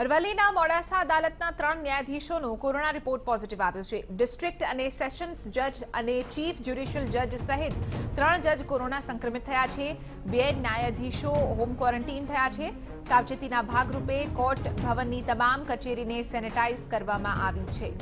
અરવલ્લીના મોડાસા અદાલતના ત્રણ ન્યાયાધીશોનો કોરોના રિપોર્ટ પોઝિટિવ આવ્યો છે ડિસ્ટ્રિક્ટ અને સેશન્સ જજ અને ચીફ જ્યુડિશિયલ જજ સહિત ત્રણ જજ કોરોના સંક્રમિત થયા છે બે ન્યાયાધીશો હોમ ક્વોરન્ટીન થયા છે સાવચેતીના ભાગરૂપે કોર્ટ ભવનની તમામ કચેરીને સેનેટાઇઝ કરવામાં આવી છે